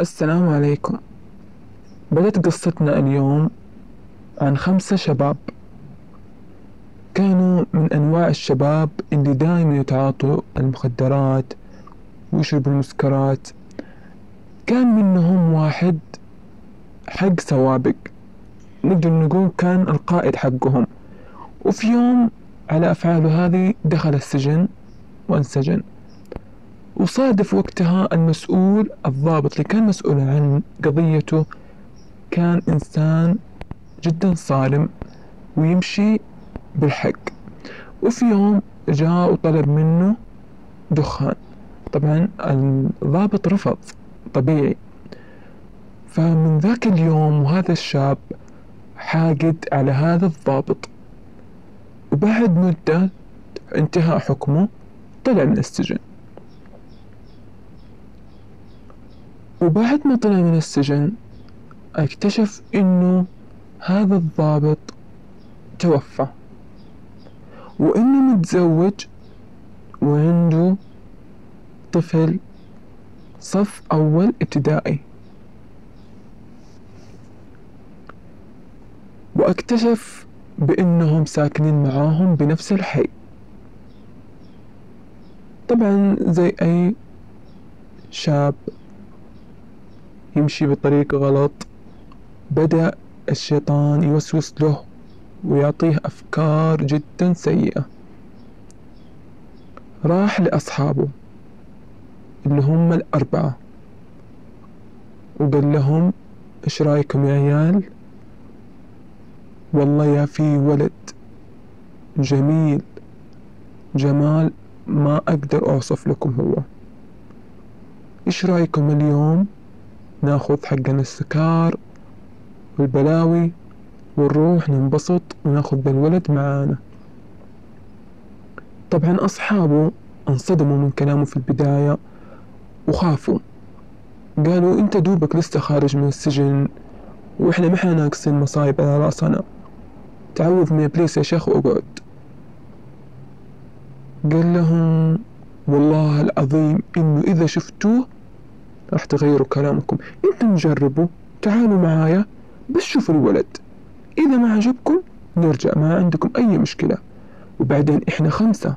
السلام عليكم. بدت قصتنا اليوم عن خمسة شباب. كانوا من أنواع الشباب اللي دائما يتعاطوا المخدرات ويشربوا المسكرات. كان منهم واحد حق سوابق. نقدر نقول كان القائد حقهم. وفي يوم على أفعاله هذه دخل السجن وانسجن. وصادف وقتها المسؤول الضابط اللي كان مسؤول عن قضيته. كان إنسان جدا صارم ويمشي بالحق. وفي يوم جاء وطلب منه دخان. طبعا الضابط رفض طبيعي. فمن ذاك اليوم وهذا الشاب حاقد على هذا الضابط. وبعد مدة انتهاء حكمه طلع من السجن. وبعد ما طلع من السجن اكتشف إنه هذا الضابط توفى. وإنه متزوج وعنده طفل صف أول ابتدائي. واكتشف بإنهم ساكنين معاهم بنفس الحي. طبعا زي أي شاب يمشي بطريق غلط. بدأ الشيطان يوسوس له ويعطيه أفكار جدا سيئة. راح لأصحابه اللي هم الأربعة وقال لهم إيش رأيكم يا عيال؟ والله يا في ولد جميل جمال ما أقدر أوصف لكم هو. إيش رأيكم اليوم؟ ناخذ حقنا السكار والبلاوي ونروح ننبسط وناخذ ذا الولد معانا. طبعا أصحابه انصدموا من كلامه في البداية وخافوا. قالوا أنت دوبك لسه خارج من السجن وإحنا ما إحنا ناقصين مصايب على رأسنا. تعوذ من إبليس يا شيخ وأقعد. قال لهم والله العظيم إنه إذا شفتوه راح تغيروا كلامكم. أنتم جربوا تعالوا معايا بس شوفوا الولد. إذا ما عجبكم نرجع ما عندكم أي مشكلة. وبعدين إحنا خمسة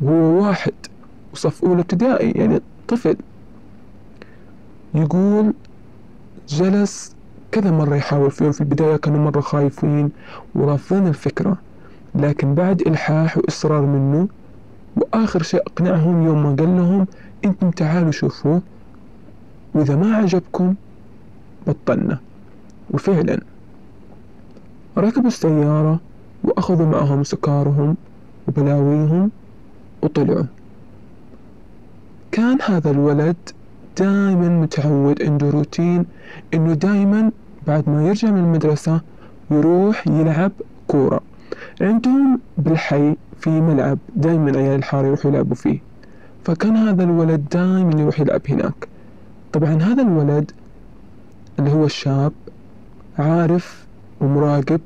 وهو واحد وصف أولى ابتدائي يعني طفل. يقول جلس كذا مرة يحاول فيهم في البداية كانوا مرة خايفين ورافضين الفكرة. لكن بعد إلحاح وإصرار منه وآخر شيء أقنعهم يوم ما قال لهم أنتم تعالوا شوفوه وإذا ما عجبكم بطلنا. وفعلا ركبوا السيارة وأخذوا معهم سكارهم وبلاويهم وطلعوا. كان هذا الولد دائما متعود عنده روتين إنه دائما بعد ما يرجع من المدرسة يروح يلعب كورة. عندهم بالحي في ملعب دائما عيال الحارة يروحوا يلعبوا فيه. فكان هذا الولد دائما يروح يلعب هناك. طبعا هذا الولد اللي هو الشاب عارف ومراقب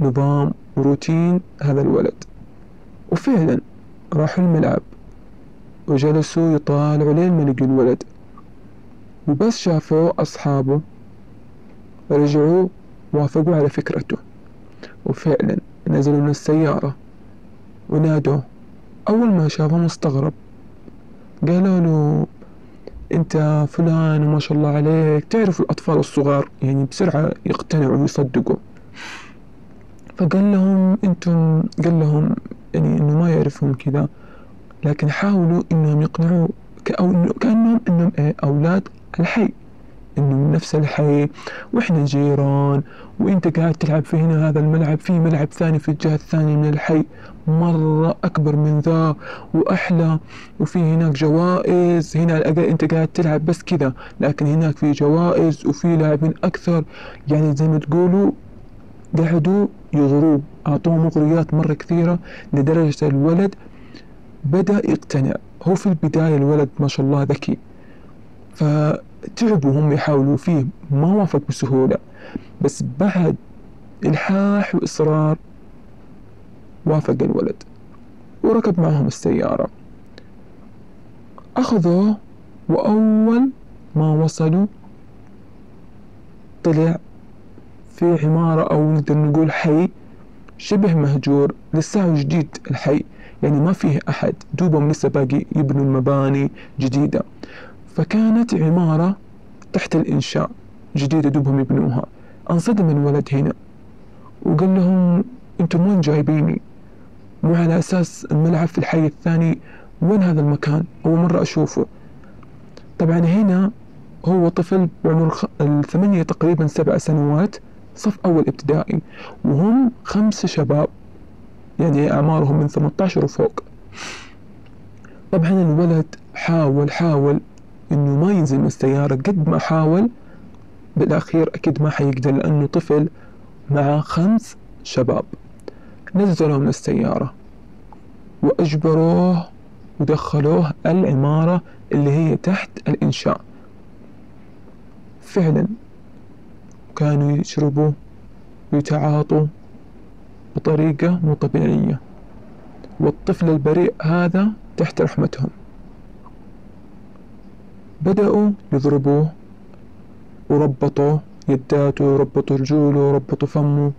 نظام وروتين هذا الولد. وفعلا راحوا الملعب وجلسوا يطالعوا لين ما لقوا الولد. وبس شافوا أصحابه رجعوا وافقوا على فكرته. وفعلا نزلوا من السيارة ونادوه. أول ما شافهم استغرب قالوا له انت فلان وما شاء الله عليك. تعرف الأطفال الصغار يعني بسرعة يقتنعوا ويصدقوا فقال لهم أنتم قال لهم يعني إنه ما يعرفهم كذا لكن حاولوا إنهم يقنعوا كأنهم إنهم إيه أولاد الحي. إنه من نفس الحي وإحنا جيران وإنت قاعد تلعب في هنا هذا الملعب في ملعب ثاني في الجهة الثانية من الحي. مرة أكبر من ذا وأحلى. وفي هناك جوائز. هنا إنت قاعد تلعب بس كذا لكن هناك في جوائز وفي لاعبين أكثر. يعني زي ما تقولوا قعدوا يغروه اعطوه مغريات مرة كثيرة لدرجة الولد بدأ يقتنع. هو في البداية الولد ما شاء الله ذكي. فتعبوا هم يحاولوا فيه. ما وافق بسهولة بس بعد إلحاح وإصرار وافق الولد وركب معهم السيارة. أخذوه وأول ما وصلوا طلع في عمارة أو نقدر نقول حي شبه مهجور لسه جديد الحي. يعني ما فيه أحد دوبهم لسه باقي يبنوا المباني جديدة. فكانت عمارة تحت الإنشاء جديدة دوبهم يبنوها أنصدم الولد هنا وقال لهم أنتم وين جايبيني؟ مو على أساس الملعب في الحي الثاني؟ وين هذا المكان؟ أول مرة أشوفه. طبعا هنا هو طفل بعمر الثمانية تقريبا سبع سنوات صف أول ابتدائي. وهم خمسة شباب يعني أعمارهم من 18 وفوق. طبعا الولد حاول حاول. إنه ما ينزل من السيارة قد ما حاول بالأخير أكيد ما حيقدر لأنه طفل مع خمس شباب. نزلوا من السيارة وأجبروه ودخلوه العمارة اللي هي تحت الإنشاء. فعلا كانوا يشربوا ويتعاطوا بطريقة مو طبيعية والطفل البريء هذا تحت رحمتهم. بدأوا يضربوه وربطوا يداته وربطوا رجوله وربطوا فمه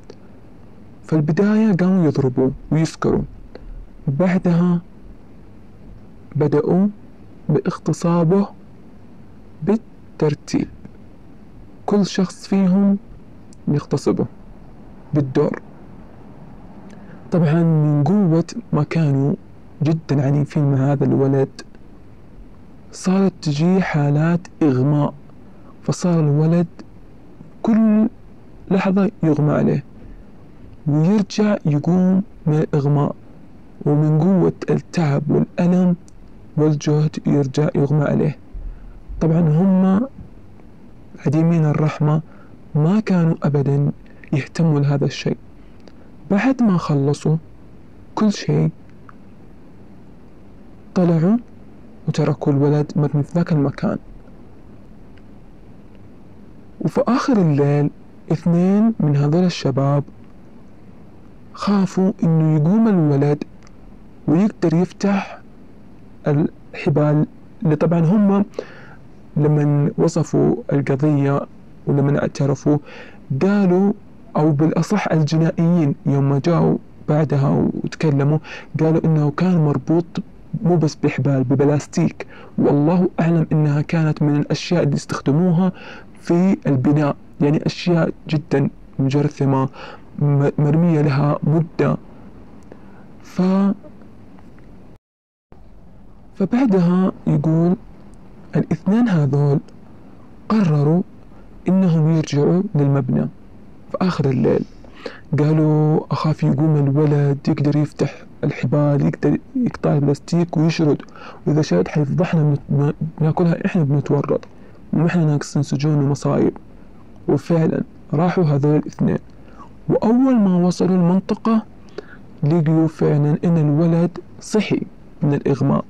في البداية قاموا يضربوه ويسكروا. بعدها بدأوا باغتصابه بالترتيب. كل شخص فيهم يغتصبه بالدور. طبعا من قوة ما كانوا جدا عنيفين مع هذا الولد. صارت تجي حالات إغماء فصار الولد كل لحظة يغمى عليه ويرجع يقوم من الإغماء ومن قوة التعب والألم والجهد يرجع يغمى عليه. طبعا هم عديمين الرحمة ما كانوا أبدا يهتموا لهذا الشيء. بعد ما خلصوا كل شيء طلعوا وتركوا الولد مرمي في ذاك المكان. وفي آخر الليل اثنين من هذول الشباب خافوا إنه يقوم الولد ويقدر يفتح الحبال اللي طبعا هم لما وصفوا القضية ولما اعترفوا قالوا أو بالأصح الجنائيين يوم جاءوا بعدها وتكلموا قالوا إنه كان مربوط مو بس بحبال ببلاستيك. والله أعلم إنها كانت من الأشياء اللي استخدموها في البناء يعني أشياء جدا مجرثمة مرمية لها مدة. ف فبعدها يقول الاثنين هذول قرروا إنهم يرجعوا للمبنى في اخر الليل. قالوا أخاف يقوم الولد يقدر يفتح الحبال يقدر يقطع البلاستيك ويشرد. وإذا شرد حيفضحنا ناكلها إحنا بنتورط. وإحنا ناقصين سجون ومصايب. وفعلا راحوا هذول الاثنين. وأول ما وصلوا المنطقة لقيوا فعلا إن الولد صحي من الإغماء.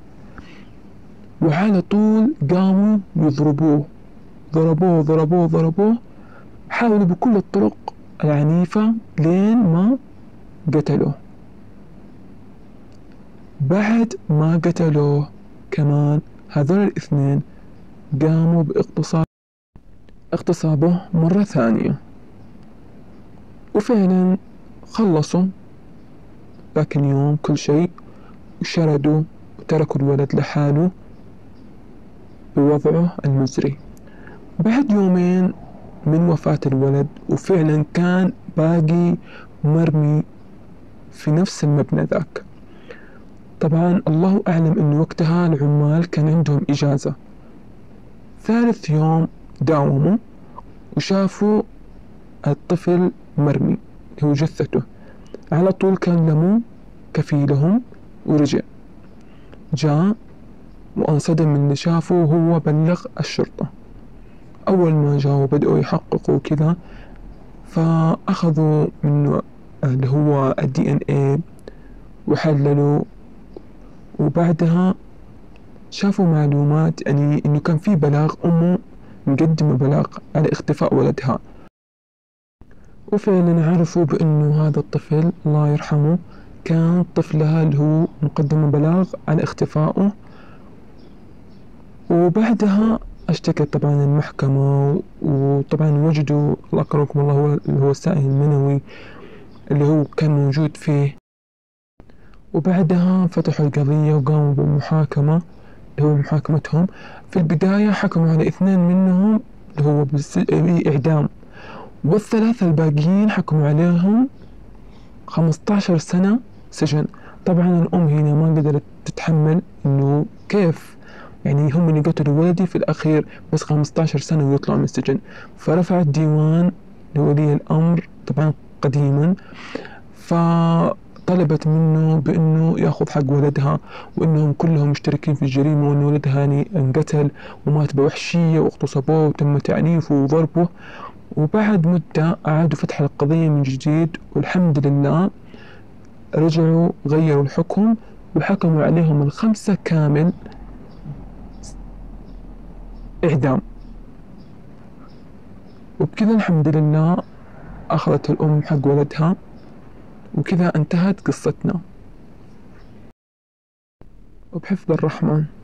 وعلى طول قاموا يضربوه. ضربوه ضربوه ضربوه. حاولوا بكل الطرق العنيفة لين ما قتلوه. بعد ما قتلوه كمان هذول الاثنين قاموا باغتصاب اغتصابه مرة ثانية. وفعلا خلصوا. ذاك اليوم كل شيء وشردوا وتركوا الولد لحاله بوضعه المزري. بعد يومين من وفاة الولد وفعلا كان باقي مرمي في نفس المبنى ذاك. طبعا الله أعلم أن وقتها العمال كان عندهم إجازة. ثالث يوم داوموا وشافوا الطفل مرمي هو جثته. على طول كلموا كفيلهم ورجع. جاء وانصدم من اللي شافه وهو بلغ الشرطة. أول ما جاءوا بدأوا يحققوا كذا فأخذوا منه اللي هو الدي ان اي وحللوا وبعدها شافوا معلومات يعني إنه كان في بلاغ أمه مقدمة بلاغ على اختفاء ولدها. وفعلا عرفوا بإنه هذا الطفل الله يرحمه كان طفلها اللي هو مقدم بلاغ على اختفائه. وبعدها اشتكت طبعا المحكمة وطبعا وجدوا الله أكرمكم الله هو اللي هو السائل المنوي اللي هو كان موجود فيه. وبعدها فتحوا القضية وقاموا بالمحاكمة اللي هو محاكمتهم. في البداية حكموا على اثنين منهم اللي هو بإعدام والثلاثة الباقيين حكموا عليهم خمسطعشر سنة سجن. طبعا الأم هنا ما قدرت تتحمل إنه كيف. يعني هم اللي قتلوا ولدي في الأخير بس خمسطعشر سنة ويطلعوا من السجن. فرفعت ديوان لولي الأمر طبعا قديما. فطلبت منه بأنه يأخذ حق ولدها وأنهم كلهم مشتركين في الجريمة وأن ولدها يعني انقتل ومات بوحشية واغتصبوه وتم تعنيفه وضربه. وبعد مدة أعادوا فتح القضية من جديد والحمد لله رجعوا غيروا الحكم وحكموا عليهم الخمسة كامل إعدام. وبكذا الحمد لله أخذت الأم حق ولدها. وكذا انتهت قصتنا. وبحفظ الرحمن.